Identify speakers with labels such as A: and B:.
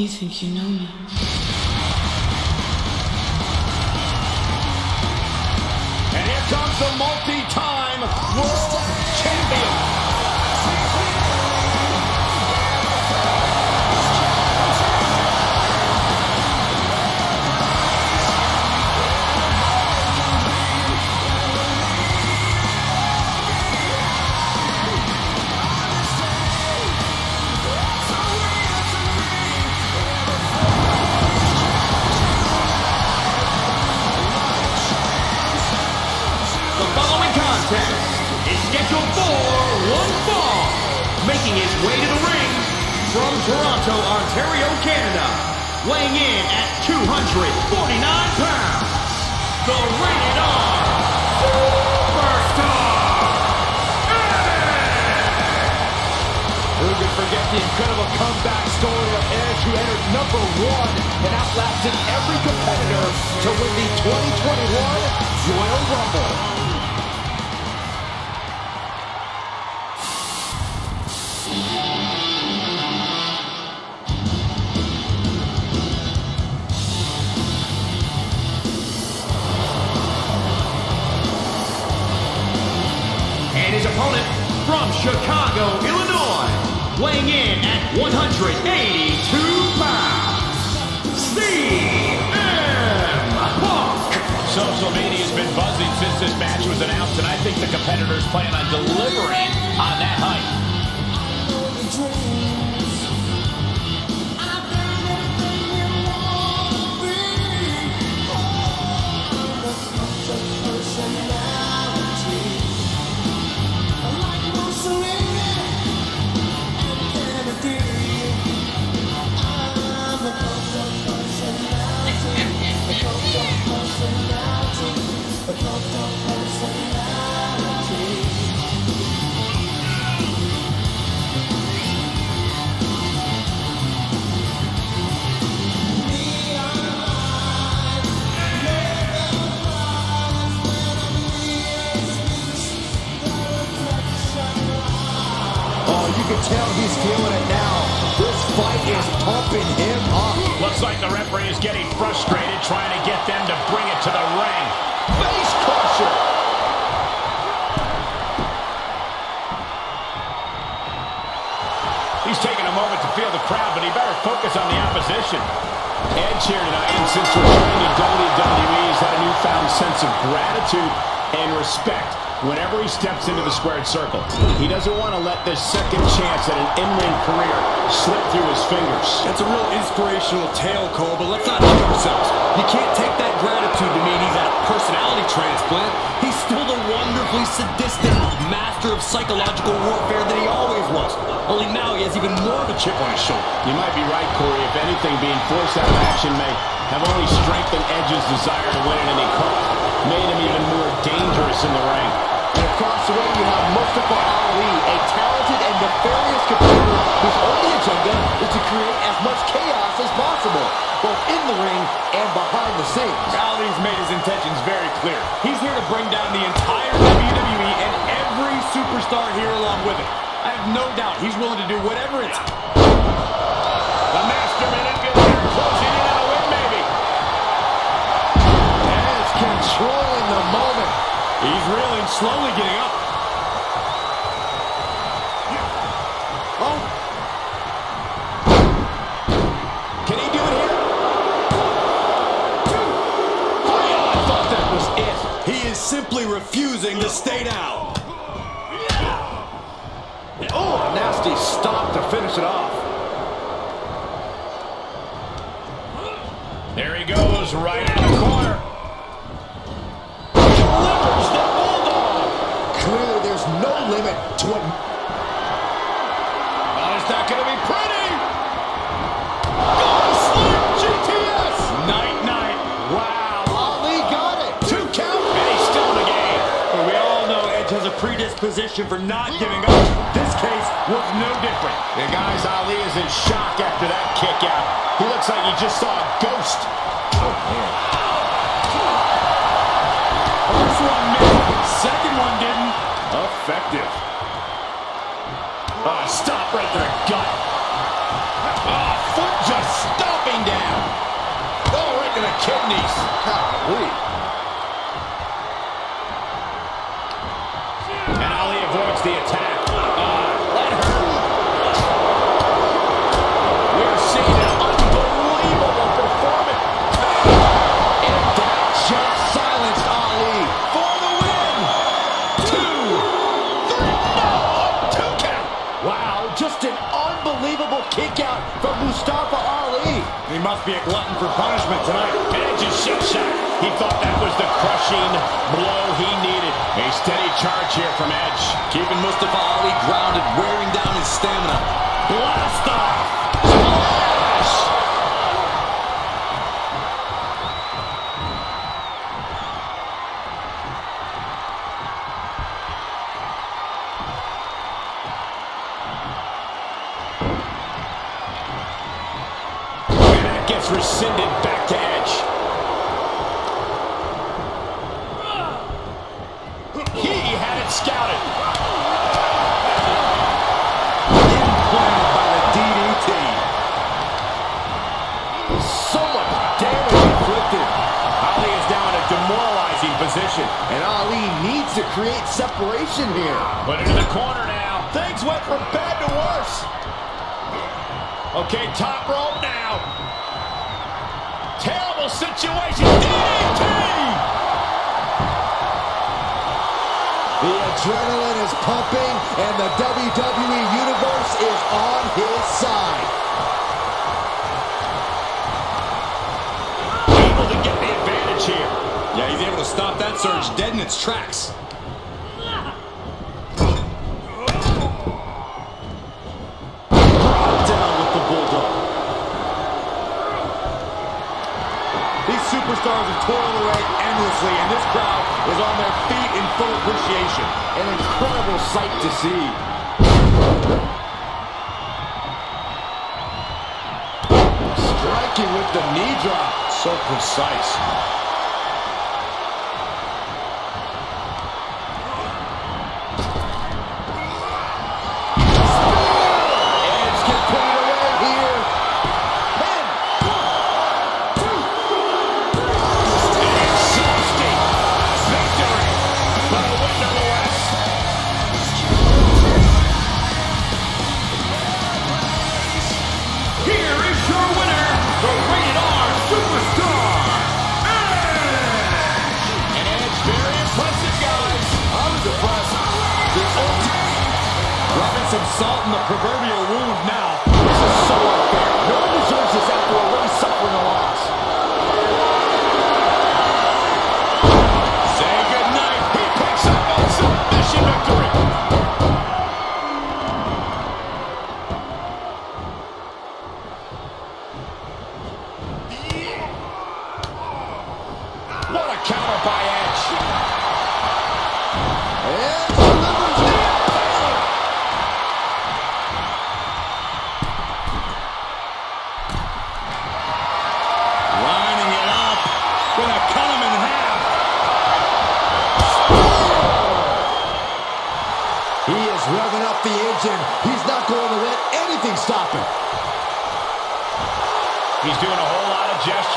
A: You think you know me?
B: And here comes the multi-time world
C: Canada. Weighing in at 249 pounds. The Rated R Superstar.
B: Who could forget the incredible comeback story of Edge who entered number one and outlasted every competitor to win the 2021 Royal Rumble.
C: From Chicago, Illinois. Weighing in at 182 pounds. CM Punk.
D: Social media has been buzzing since this match was announced, and I think the competitors plan on delivering
B: he's feeling it now. This fight is pumping him up.
D: Looks like the referee is getting frustrated, trying to get them to bring it to the ring.
B: Face crusher.
D: He's taking a moment to feel the crowd, but he better focus on the opposition. Edge here tonight, and since returning to WWE, he's had a newfound sense of gratitude and respect whenever he steps into the squared circle. He doesn't want to let this second chance at an in-ring career slip through his fingers.
E: That's a real inspirational tale, Cole, but let's not kid ourselves. You can't take that gratitude to mean he's had a personality transplant. He's still the wonderfully sadistic master of psychological warfare that he always was. Only now he has even more of a chip on his shoulder.
D: You might be right, Corey. If anything, being forced out of action may have only strengthened Edge's desire to win at any cost, made him even more dangerous in the ring.
B: And across the way, you have Mustafa Ali, a talented and nefarious competitor whose only agenda is to create as much chaos as possible, both in the ring and behind the scenes.
E: Ali's made his intentions very clear. He's here to bring down the entire WWE and every superstar here along with it. I have no doubt he's willing to do whatever it's...
D: The master manipulator closing in
E: Slowly getting up. Oh,
B: Can he do it here?
E: Oh, thought that was it. He is simply refusing to stay down.
B: Oh, a nasty stop to finish it off.
D: There he goes, right
B: limit to what...
D: Well, it's not going to be pretty.
E: Oh, slam GTS. Night, night. Wow.
B: Ali got it. Two count.
D: And he's still in the game.
E: But we all know Edge has a predisposition for not giving up. This case was no different.
D: The guys, Ali is in shock after that kick out. He looks like he just saw a ghost.
E: Oh, First one effective. Oh, stop right there, gut. Oh, foot just
B: stomping down. Oh, right to the kidneys. Golly. From Mustafa Ali.
E: He must be a glutton for punishment tonight.
D: Edge's shell shock. He thought that was the crushing blow he needed. A steady charge here from Edge.
E: Keeping Mustafa Ali grounded, wearing down his stamina. Blast off!
D: Back to Edge. He had it scouted.
E: Implanted by the DDT.
B: So much damage inflicted.
D: Ali is now in a demoralizing position.
B: And Ali needs to create separation here.
D: Put in the corner now.
B: Things went from bad to worse.
D: Okay, top rope now. Terrible situation. DDT!
B: The adrenaline is pumping, and the WWE Universe is on his side.
D: Able to get the advantage here.
E: Yeah, he's able to stop that surge dead in its tracks. Brought down with the bulldog.
B: These superstars are toiling away endlessly, and this crowd is on their feet in full appreciation. An incredible sight to see. Striking with the knee drop.
D: So precise.
E: Salt in the proverbial
B: He's not going to let anything stop him.
D: He's doing a whole lot of gestures.